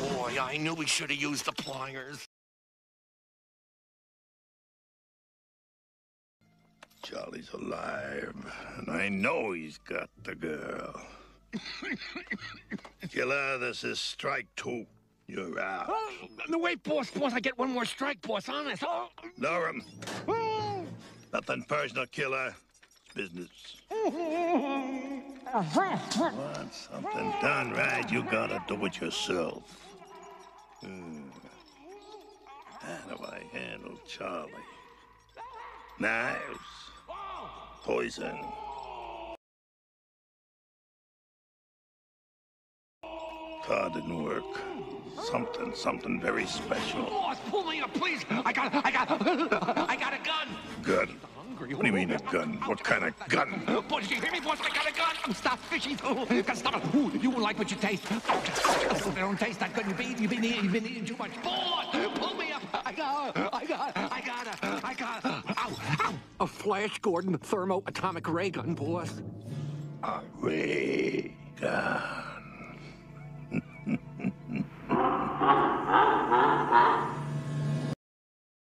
Boy, I knew we should have used the pliers. Charlie's alive, and I know he's got the girl. Killer, this is strike two. You're out. Oh, no, wait, boss, boss. I get one more strike, boss. Honest. Oh. Oh. Nothing personal, killer. It's business. Want something done right, you gotta do it yourself. Hmm. How do I handle Charlie? Knives. Poison. Car didn't work. Something, something very special. Boss, pull me up, please. I got, I got, I got a gun. Gun. What do you mean a gun? What kind of gun? Boss, you hear me, boss? I got a gun. Stop fishing. Oh, you gotta stop it. Ooh, you won't like what you taste. They don't taste that good. You've been, you've been, eating, you've been eating too much. Boss, pull me up. I got, I got, I got, a, I got. A, ow, ow. A Flash Gordon thermo atomic ray gun, boss. A ray gun.